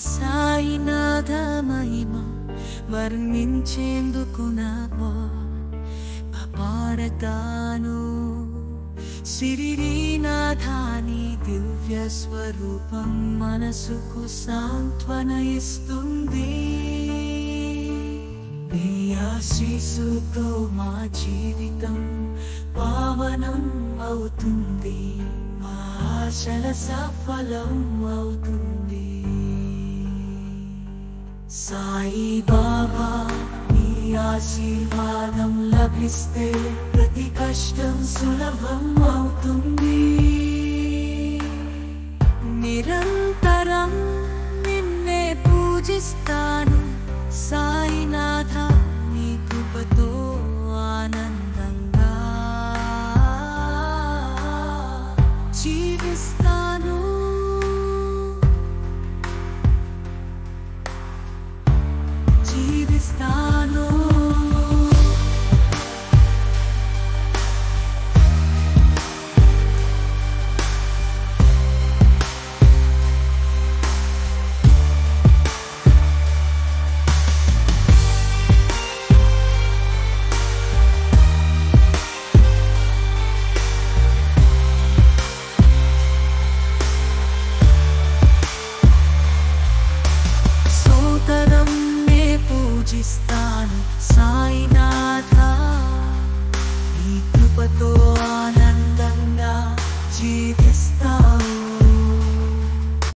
సాయినాథ మహిమ వర్ణించేందుకు నా పాడతాను సిరినాథాని దివ్య స్వరూపం మనసుకు సాంత్వన ఇస్తుంది శిశుతో మా జీవితం పావనం అవుతుంది. మా ఆశల సఫలం అవుతుంది. సాయి బాబా నీ ఆశీర్వాదం లభిస్తే ప్రతి కష్టం సులభం అవుతుంది. నిరంతరం నిన్నే పూజిస్తాను. సాయినాథ నీ కృపతో ఆనందంగా జీవిస్తాను. జీవిస్తాను സ്ഥാന സായിനാഥ నీకు పతో ఆనందంగా జీవి